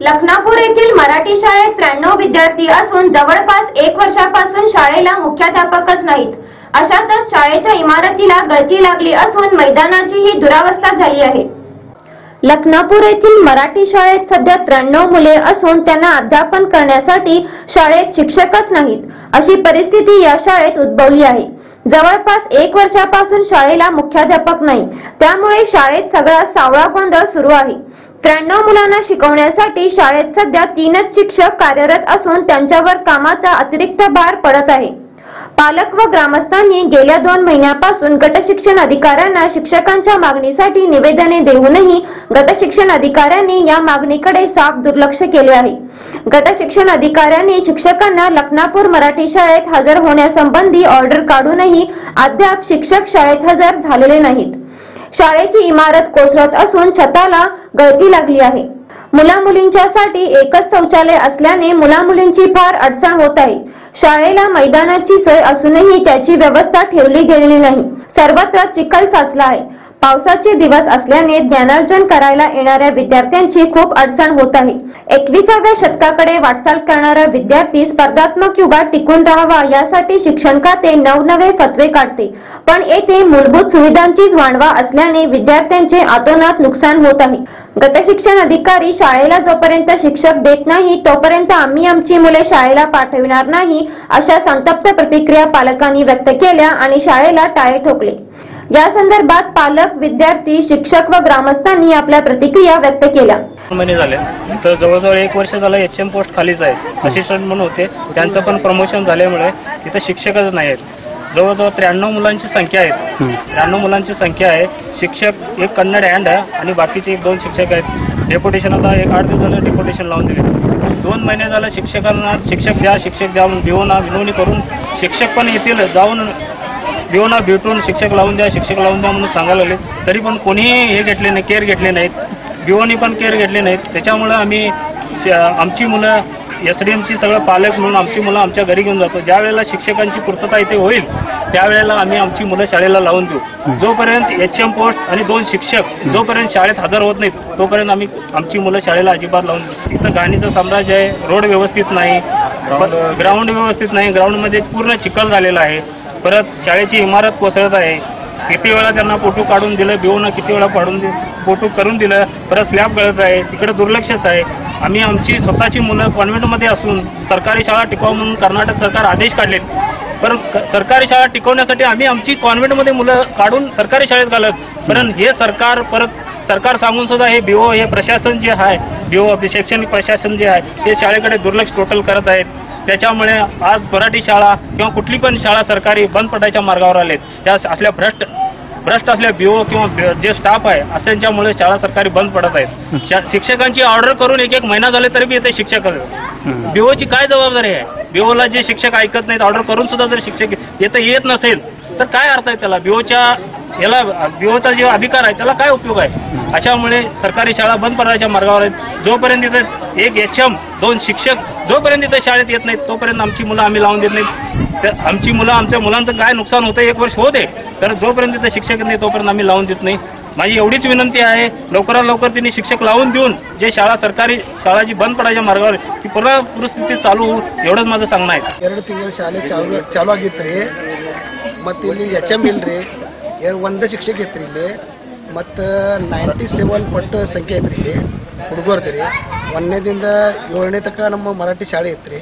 लखनापूर येथील मराठी शाळेत त्र्याण्णव विद्यार्थी असून जवळपास एक वर्षापासून शाळेला मुख्याध्यापकच नाहीत. अशातच शाळेच्या इमारतीला गळती लागली असून मैदानाचीही दुरावस्था झाली आहे. लखनापूर येथील मराठी शाळेत सध्या त्र्याण्णव मुले असून त्यांना अध्यापन करण्यासाठी शाळेत शिक्षकच नाहीत. अशी परिस्थिती या शाळेत उद्भवली आहे. जवळपास एक वर्षापासून शाळेला मुख्याध्यापक नाही. त्यामुळे शाळेत सगळा सावळा गोंधळ सुरू आहे. त्र्याण्णव मुलांना शिकवण्यासाठी शाळेत सध्या तीनच शिक्षक कार्यरत असून त्यांच्यावर कामाचा अतिरिक्त भार पडत आहे. पालक व ग्रामस्थांनी गेल्या दोन महिन्यापासून गटशिक्षण अधिकाऱ्यांना शिक्षकांच्या मागणीसाठी निवेदने देऊनही गटशिक्षण अधिकाऱ्यांनी या मागणीकडे साफ दुर्लक्ष केले आहे. गटशिक्षण अधिकाऱ्यांनी शिक्षकांना लखनापूर मराठी शाळेत हजर होण्यासंबंधी ऑर्डर काढूनही अद्याप शिक्षक शाळेत हजर झालेले नाहीत. शाळेची इमारत कोसळत असून छताला गळती लागली आहे. मुला मुलींच्यासाठी एकच शौचालय असल्याने मुला मुलींची फार अडचण होत आहे. शाळेला मैदानाची सोय असूनही त्याची व्यवस्था ठेवली गेलेली नाही. सर्वत्र चिखल साचला आहे. पावसाचे दिवस असल्याने ज्ञानार्जन करायला येणाऱ्या विद्यार्थ्यांची खूप अडचण होत आहे. एकविसाव्या शतकाकडे वाटचाल करणारा विद्यार्थी स्पर्धात्मक युगात टिकून राहावा यासाठी शिक्षण खाते नवनवे फतवे काढते. पण येथे मूलभूत सुविधांचीच वाणवा असल्याने विद्यार्थ्यांचे आतोनात नुकसान होत आहे. गटशिक्षण अधिकारी शाळेला जोपर्यंत शिक्षक देत नाही तोपर्यंत आम्ही आमची मुले शाळेला पाठविणार नाही अशा संतप्त प्रतिक्रिया पालकांनी व्यक्त केल्या आणि शाळेला टाळे ठोकले. या संदर्भात पालक विद्यार्थी शिक्षक व ग्रामस्थांनी आपल्या प्रतिक्रिया व्यक्त केल्या. महिने झाले. तर जवळजवळ एक वर्ष झालं एच एम पोस्ट खालीच आहे असिस्टंट म्हणून होते. त्यांचं पण प्रमोशन झाल्यामुळे तिथं शिक्षकच नाही आहेत. जवळजवळ त्र्याण्णव मुलांची संख्या आहे त्र्याण्णव मुलांची संख्या आहे. शिक्षक एक कन्नड हँड आहे आणि बाकीचे एक दोन शिक्षक आहेत. डेप्युटेशन आता एक आठ दिवसाला डेप्युटेशन लावून दिले. दोन महिने झालं शिक्षकांना शिक्षक द्या शिक्षक द्या विनवणी करून शिक्षक पण येतील जाऊन भिवून भेटून शिक्षक लावून द्या शिक्षक लावून द्या म्हणून सांगायला लागले. तरी पण कोणीही हे घेतले नाही केअर घेतले नाहीत. भिवोनी पण केअर घेतले नाहीत. त्याच्यामुळं आम्ही आमची मुलं एस डी एमची सगळं पालक म्हणून आमची मुलं आमच्या घरी घेऊन जातो. ज्या वेळेला शिक्षकांची पूर्तता इथे होईल त्यावेळेला आम्ही आमची मुलं शाळेला लावून देऊ. जोपर्यंत एच एम पोस्ट आणि दोन शिक्षक जोपर्यंत शाळेत हजर होत नाहीत तोपर्यंत आम्ही आमची मुलं शाळेला अजिबात लावून देऊ. इथं गाणीचं साम्राज्य आहे रोड व्यवस्थित नाही ग्राउंड व्यवस्थित नाही ग्राउंडमध्ये पूर्ण चिखल झालेला आहे. परत शाळेची इमारत कोसळत आहे. किती वेळा त्यांना फोटो काढून दिलं भिवून किती वेळा काढून दे फोटो करून दिलं परत स्लॅब गळत आहे. तिकडे दुर्लक्षच आहे. आम्ही आमची स्वतःची मुलं कॉन्व्हेंटमध्ये असून सरकारी शाळा टिकवा म्हणून कर्नाटक सरकार आदेश काढलेत. पण क- सरकारी शाळा टिकवण्यासाठी आम्ही आमची कॉन्व्हेंटमध्ये मुलं काढून सरकारी शाळेत घालत. पण हे सरकार परत सरकार सांगून सुद्धा हे बीओ हे प्रशासन जे आहे बीओ आपले शैक्षणिक प्रशासन जे आहे ते शाळेकडे दुर्लक्ष टोटल करत आहेत. त्याच्यामुळे आज मराठी शाळा किंवा कुठली पण शाळा सरकारी बंद पडायच्या मार्गावर आलेत. त्या असल्या भ्रष्ट भ्रष्ट असल्या बीओ किंवा जे स्टाफ आहे असत्यांच्यामुळे शाळा सरकारी बंद पडत आहेत. शिक्षकांची ऑर्डर करून एक एक महिना झाले तरी बी येते शिक्षक. बीओची काय जबाबदारी आहे? बीओला जे शिक्षक ऐकत नाहीत ऑर्डर करून सुद्धा जर शिक्षक येतं येत नसेल तर काय अर्थ आहे त्याला? बीओच्या याला बीओचा जो अधिकार आहे त्याला काय उपयोग आहे अशामुळे सरकारी शाळा बंद पडायच्या मार्गावर आहेत जोपर्यंत तिथं एक एच एम दोन शिक्षक जोपर्यंत तिथं शाळेत येत नाहीत तोपर्यंत आमची मुलं आम्ही लावून देत नाहीत तर आमची मुलं आमच्या मुलांचं काय नुकसान होतं एक वर्ष होते तर जोपर्यंत तिथं शिक्षक येत नाही तोपर्यंत आम्ही लावून देत नाही माझी एवढीच विनंती आहे लवकरात लवकर त्यांनी शिक्षक लावून देऊन जे शाळा सरकारी शाळा जी बंद पडायच्या मार्गावर आहे, ती पुन्हा परिस्थिती चालू होऊ एवढंच माझं सांगणं आहे ಎರಡು ತಿಂಗಳ ಶಾಲೆ ಚಾಲು ಚಾಲು ಆಗಿತ್ತು ರೀ ಮತ್ತು ಇಲ್ಲಿ ಎಚ್ ಎಮ್ ಇಲ್ರಿ ಎರಡು ಒಂದೇ ಶಿಕ್ಷಕ ಐತ್ರಿ ಇಲ್ಲಿ, ಮತ್ತು ನೈಂಟಿ ಸೆವೆನ್ ಪಟ್ಟು ಸಂಖ್ಯೆ ಐತ್ರಿ ಇಲ್ಲಿ ಹುಡುಗರ್ದು ರೀ ಒಂದನೇದಿಂದ ಏಳನೇ ತನಕ ನಮ್ಮ ಮರಾಠಿ ಶಾಲೆ ಐತ್ರಿ.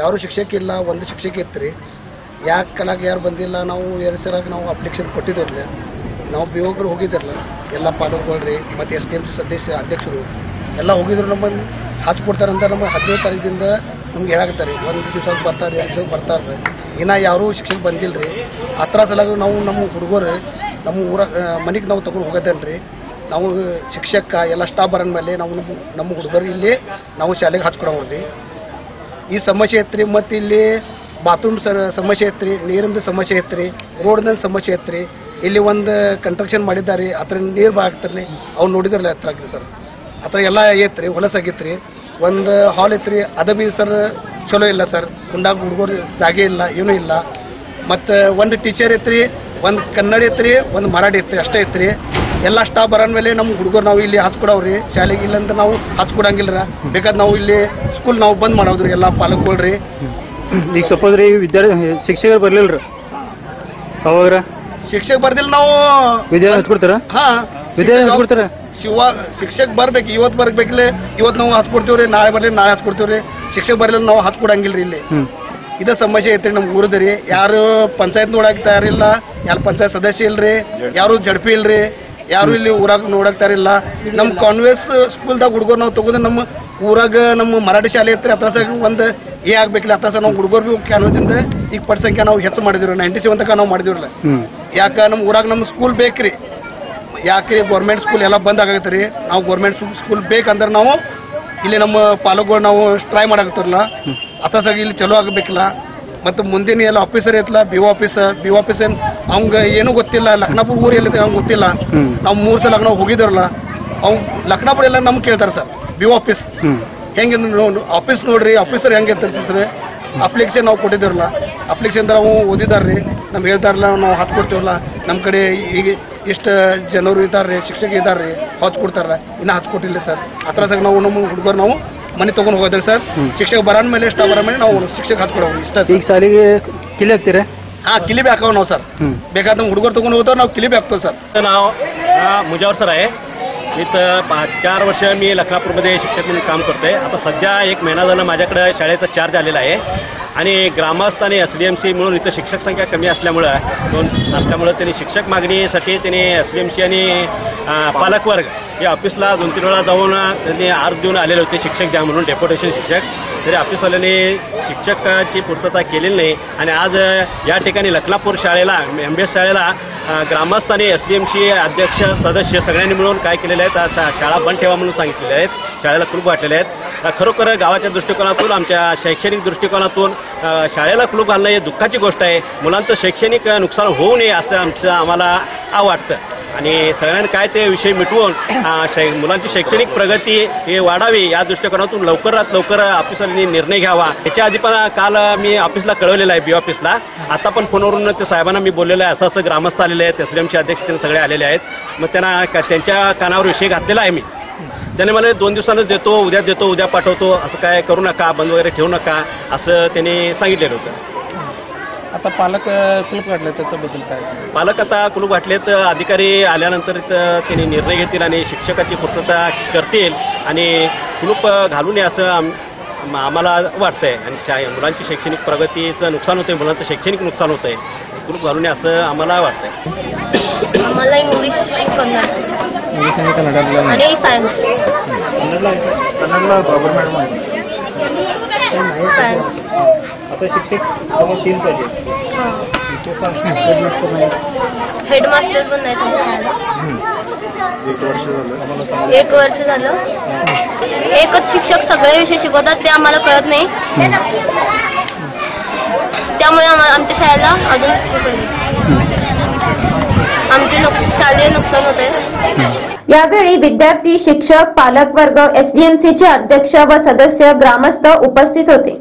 ಯಾರು ಶಿಕ್ಷಕ ಇಲ್ಲ, ಒಂದು ಶಿಕ್ಷಕ ಇತ್ತು ಯಾಕೆ ಕಲಾಗ ಯಾರು ಬಂದಿಲ್ಲ, ನಾವು ಎರಡು ಸರಾಗ ನಾವು ಅಪ್ಲಿಕೇಶನ್ ಕೊಟ್ಟಿದ್ದಿರಲಿ. ನಾವು ಬಿಒಗರು ಹೋಗಿದ್ದಿರಲ್ಲ ಎಲ್ಲ ಪಾಲಕಗಳು ರೀ ಮತ್ತು ಎಸ್ ಡಿ ಎಂ ಸಿ ಸದಸ್ಯ ಅಧ್ಯಕ್ಷರು, ಎಲ್ಲ ಹೋಗಿದ್ರು ನಮ್ಮನ್ನು ಹಾಸ್ಕೊಡ್ತಾರಂತ ನಮ್ಮ ಹದಿನೈದು ತಾರೀಕಿಂದ ನಮ್ಗೆ ಹೇಳಾಕತ್ತಾರೆ. ಒಂದು ದಿವಸ ಬರ್ತಾರೆ, ಎರಡು ಬರ್ತಾರೆ ಇನ್ನು ಯಾರೂ ಶಿಕ್ಷಕ ಬಂದಿಲ್ಲ ರೀ ಹತ್ರ ನಾವು ನಮ್ಮ ಹುಡುಗರು, ನಮ್ಮ ಊರ ಮನೆಗೆ ನಾವು ತಗೊಂಡು ಹೋಗತ್ತೇನೆ ರೀ ನಾವು ಶಿಕ್ಷಕ, ಎಲ್ಲ ಸ್ಟಾಫ್ ಬರೋ ಮೇಲೆ ನಾವು ನಮ್ಮ ನಮ್ಮ ಹುಡುಗರು ಇಲ್ಲಿ ನಾವು ಶಾಲೆಗೆ ಹಚ್ಕೊಡವ್ರಿ ಈ ಸಮಸ್ಯೆ ಐತ್ರಿ, ಮತ್ತು ಇಲ್ಲಿ ಬಾತ್ರೂಮ್ ಸಮಸ್ಯೆ ಐತ್ರಿ, ನೀರಿಂದು ಸಮಸ್ಯೆ ಐತ್ರಿ ರೋಡ್ದ ಸಮಸ್ಯೆ ಐತ್ರಿ. ಇಲ್ಲಿ ಒಂದು ಕಂಟ್ರಕ್ಷನ್ ಮಾಡಿದ್ದಾರೆ, ಹತ್ರ ನೀರು ಬಾಗ್ತಾರ್ರಿ ಅವ್ನು ನೋಡಿದ್ರಲ್ಲ ಹತ್ರ ಸರ್. ಹತ್ರ ಎಲ್ಲ ಐತ್ರಿ ಹೊಲಸಾಗಿತ್ರಿ ಒಂದು ಹಾಲ್ ಐತ್ರಿ, ಅದ ಬಿ ಸರ್ ಚಲೋ ಇಲ್ಲ ಸರ್. ಕುಂಡಾಗ ಹುಡುಗರು ಜಾಗೆ ಇಲ್ಲ ಏನೂ ಇಲ್ಲ. ಮತ್ತು ಒಂದು ಟೀಚರ್ ಐತ್ರಿ ಒಂದು ಕನ್ನಡ ಐತ್ರಿ ಒಂದು ಮರಾಠಿ ಇತ್ತು ಅಷ್ಟೇ ಐತ್ರಿ. ಎಲ್ಲ ಸ್ಟಾಫ್ ಬರೋ ಮೇಲೆ ನಮ್ಮ ಹುಡುಗರು ನಾವು ಇಲ್ಲಿ ಹಚ್ಕೊಡವ್ರಿ ಶಾಲೆಗೆ ಇಲ್ಲ ಅಂತ ನಾವು ಹಚ್ಕೊಡಂಗಿಲ್ಲ ಬೇಕಾದ್ರೆ ನಾವು ಇಲ್ಲಿ ಸ್ಕೂಲ್ ನಾವು ಬಂದ್ ಮಾಡೋದ್ರಿ ಎಲ್ಲ ಪಾಲಕಗಳ್ರಿ ಈಗ ಸಪೋಸ್ ರೀ ವಿದ್ಯಾರ್ಥಿ ಶಿಕ್ಷಕರು ಬರಲಿಲ್ಲ ರೀ? ಅವಾಗ ಶಿಕ್ಷಕ ಬರ್ದಿಲ್ಲ ನಾವು ವಿದ್ಯಾರ್ಥಿ ಹಚ್ಕೊಡ್ತಾರ ಹಾ ವಿದ್ಯಾರ್ಥಿ ಹಚ್ಕೊಡ್ತಾರ ಶಿವ ಶಿಕ್ಷಕ ಬರ್ಬೇಕು ಇವತ್ತು ಬರ್ಬೇಕಿಲ್ಲ ಇವತ್ತು ನಾವು ಹಚ್ಕೊಡ್ತೀವ್ರಿ ನಾಳೆ ಬರ್ಲಿ ನಾಳೆ ಹಚ್ಕೊಡ್ತೀವ್ರಿ ಶಿಕ್ಷಕ ಬರ್ಲಿಲ್ಲ ನಾವು ಹಚ್ಕೊಡಂಗಿಲ್ರಿ ಇಲ್ಲಿ. ಹ್ಮ್. ಇದ ಸಮಸ್ಯೆ ಐತ್ರಿ ನಮ್ ಊರದ್ರಿ. ಯಾರು ಪಂಚಾಯತ್ ನೋಡಕ್ ತಯಾರಿಲ್ಲ ಯಾರು ಪಂಚಾಯತ್ ಸದಸ್ಯ ಇಲ್ರಿ ಯಾರು ಜಡ್ಪಿ ಇಲ್ರಿ ಯಾರು ಇಲ್ಲಿ ಊರಾಗ ನೋಡಕ್ ತಯಾರಿಲ್ಲ. ನಮ್ ಕಾನ್ವೆಸ್ ಸ್ಕೂಲ್ದಾಗ ಹುಡುಗರು ನಾವು ತಗೊಂಡ್ ನಮ್ಮ ಊರಾಗ ನಮ್ಮ ಮರಾಠಿ ಶಾಲೆ ಐತ್ರಿ ಹತ್ರ ಒಂದ್ ಏ ಆಗ್ಬೇಕಿಲ್ಲ ಹತ್ರ ನಾವು ಹುಡುಗರು ಭೀ ಕ್ಯಾನ್ವದಿಂದ ಈಗ ಪಟ್ ಸಂಖ್ಯೆ ನಾವು ಹೆಚ್ಚು ಮಾಡಿದಿವ್ರಿ ನೈಂಟಿ ಸೆವೆನ್ ತನಕ ನಾವು ಮಾಡಿದಿವ್ರಲ್ಲ. ಯಾಕ ನಮ್ಮ ಊರಾಗ ನಮ್ಮ ಸ್ಕೂಲ್ ಬೇಕ್ರಿ. ಯಾಕ್ರಿ ಗೌರ್ಮೆಂಟ್ ಸ್ಕೂಲ್ ಎಲ್ಲ ಬಂದ್ ಆಗತ್ತೆ ರೀ ನಾವು ಗೌರ್ಮೆಂಟ್ ಸ್ಕೂಲ್ ಬೇಕಂದ್ರೆ ನಾವು ಇಲ್ಲಿ ನಮ್ಮ ಪಾಲಕಗಳು ನಾವು ಟ್ರೈ ಮಾಡಾಕತ್ತಿರಲ್ಲ. ಅತ್ತಾಗ ಇಲ್ಲಿ ಚಲೋ ಆಗಬೇಕಿಲ್ಲ. ಮತ್ತು ಮುಂದಿನ ಎಲ್ಲ ಆಫೀಸರ್ ಐತಲ್ಲ ಬಿ ಆಫೀಸ್ ಬಿ ಆಫೀಸ್ ಏನು ಅವಂಗ ಏನೂ ಗೊತ್ತಿಲ್ಲ. ಲಕ್ನಾಪುರ ಊರು ಎಲ್ಲಿದೆ ಅವ್ನಿಗೆ ಗೊತ್ತಿಲ್ಲ. ನಾವು ಮೂರು ಸಲ ನಾವು ಹೋಗಿದ್ರಲ್ಲ ಅವ್ನು ಲಕ್ನಾಪುರ ಎಲ್ಲ ನಮ್ಗೆ ಕೇಳ್ತಾರೆ ಸರ್ ಬಿ ಆಫೀಸ್ ಹ್ಮ್. ಹೆಂಗೆ ಆಫೀಸ್ ನೋಡ್ರಿ ಆಫೀಸರ್ ಹೆಂಗೆ ತರ್ತಿದ್ರೆ ಅಪ್ಲಿಕೇಶನ್ ನಾವು ಕೊಟ್ಟಿದ್ದೀರಲ್ಲ ಅಪ್ಲಿಕೇಶನ್ ನಾವು ಓದಿದಾರ್ರಿ ನಮ್ಗೆ ಹೇಳ್ತಾರಲ್ಲ ನಾವು ಹತ್ತು ಕೊಡ್ತೀವಲ್ಲ ನಮ್ಮ ಕಡೆ ಈಗ ಇಷ್ಟು ಜನರು ಇದ್ದಾರೆ ಶಿಕ್ಷಕ ಇದ್ದಾರೆ ಹತ್ತು ಕೊಡ್ತಾರಲ್ಲ ಇನ್ನೂ ಹತ್ತು ಕೊಟ್ಟಿಲ್ಲ ಸರ್ ಹತ್ರ ಸಹ ನಾವು ನಮ್ಮ ಹುಡುಗರು ನಾವು ಮನೆ ತೊಗೊಂಡು ಹೋಗೋದ್ರಿ ಸರ್ ಹ್ಮ್. ಶಿಕ್ಷಕ ಬರೋಣ ಮೇಲೆ ಇಷ್ಟ ಬರೋ ಮೇಲೆ ನಾವು ಶಿಕ್ಷಕ ಹತ್ತು ಕೊಡೋರು ಇಷ್ಟ ಈಗ ಶಾಲೆಗೆ ಕಿಲಿ ಹಾಕ್ತೀರಾ ಹಾಂ ಕಿಲಿಬಿ ಹಾಕೋ ನಾವು ಸರ್ हम्म. ಬೇಕಾದ್ರೆ ನಮ್ಮ ಹುಡುಗರು ತೊಗೊಂಡು ಹೋಗ್ತಾವೆ ನಾವು ಕಿಲಿಬಿ ಹಾಕ್ತೇವೆ ಸರ್ नाव हा मुजावर सर आहे इथं पा- चार वर्ष मी लखनापूरमध्ये शिक्षक म्हणून काम करतोय आता सध्या एक महिना झाला माझ्याकडे शाळेचा चार्ज आलेला आहे आणि ग्रामस्थ आणि एस डी एम सी मिळून इथं शिक्षक संख्या कमी असल्यामुळं दोन असल्यामुळं त्यांनी शिक्षक मागणीसाठी त्यांनी एस डी एम सी आणि पालकवर्ग या ऑफिसला दोन तीन वेळा जाऊन त्यांनी अर्ज देऊन आलेले होते शिक्षक द्या म्हणून डेप्युटेशन शिक्षक. तरी ऑफिसवाल्यांनी शिक्षकाची पूर्तता केलेली नाही. आणि आज या ठिकाणी लखनापूर शाळेला एम बी एस शाळेला अ, ग्रामस्थ आणि एस डी एमची अध्यक्ष सदस्य सगळ्यांनी मिळून काय केलेले आहेत आज शा- शाळा बंद ठेवा म्हणून सांगितलेले आहेत. शाळेला कुलूप वाटलेले आहेत. खरोखर गावाच्या दृष्टिकोनातून आमच्या शैक्षणिक दृष्टिकोनातून शाळेला कुलूप घालणं हे दुःखाची गोष्ट आहे. मुलांचं शैक्षणिक नुकसान होऊ नये असं आमचं आम्हाला वाटतं आणि सगळ्यांनी काय ते विषय मिटवून शै- मुलांची शैक्षणिक प्रगती हे वाढावी या दृष्टिकोनातून लवकरात लवकर ऑफिसरनी निर्णय घ्यावा. याच्या आधी पण काल मी ऑफिसला कळवलेलं आहे बी ऑफिसला. आता पण फोनवरून ते साहेबांना मी बोललेलं आहे असं असं ग्रामस्थ आलेले आहेत एस डी एमचे अध्यक्ष त्यांना सगळे आलेले आहेत. मग त्यांना का- त्यांच्या कानावर विषय घातलेला आहे मी. त्याने मला दोन दिवसानं देतो उद्या देतो उद्या पाठवतो असं काय करू नका बंद वगैरे ठेवू नका असं त्यांनी सांगितलेलं होतं. आता पालक कुलप काढले त्याच्याबद्दल काय? पालक आता कुलूप वाटलेत अधिकारी आल्यानंतर इथं त्यांनी निर्णय घेतील आणि शिक्षकाची पूर्तता करतील आणि कुलूप घालू नये असं आम- आम्हाला वाटतंय. आणि शा मुलांची शैक्षणिक प्रगतीचं नुकसान होतंय मुलांचं शैक्षणिक नुकसान होतंय. कुलूप घालू नये असं आम्हाला वाटतंय. आम्हाला इंग्लिश कन्नड इंग्लिश आणि कन्नडला आणि सायन्स कन्नडला बाबर मॅडम आहे. सायन्स आता शिक्षक समोर तीन पाहिजे. हेडमास्टर पण नाही एक वर्ष झालं. एकच शिक्षक सगळे विषय शिकवतात ते आम्हाला कळत नाही. त्यामुळे आम्हा- आमच्या शाळेला अजून शिक्षक पाहिजे आमचे शालेय नुकसान होत आहे यावेळी विद्यार्थी शिक्षक पालक वर्ग एसडीएमसीचे अध्यक्ष व सदस्य ग्रामस्थ उपस्थित होते.